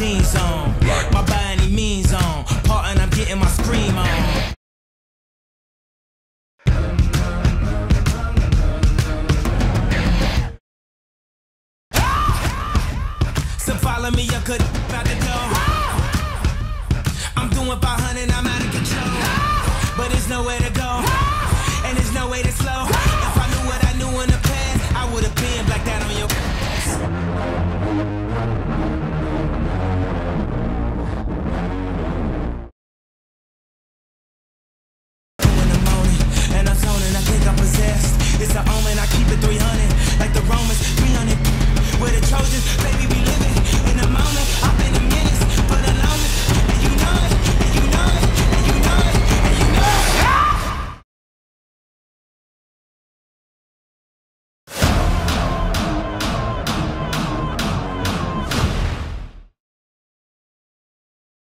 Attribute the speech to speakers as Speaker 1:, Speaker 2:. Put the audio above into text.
Speaker 1: jeans on. My by any means on. Part and I'm getting my scream on. So follow me, I could out the door. I'm doing 500, I'm